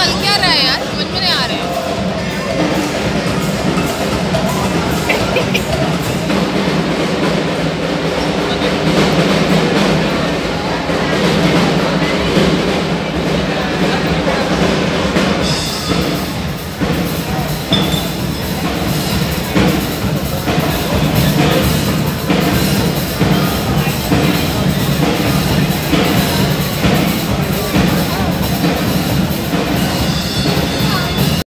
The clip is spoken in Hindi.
चल क्या रहा है यार?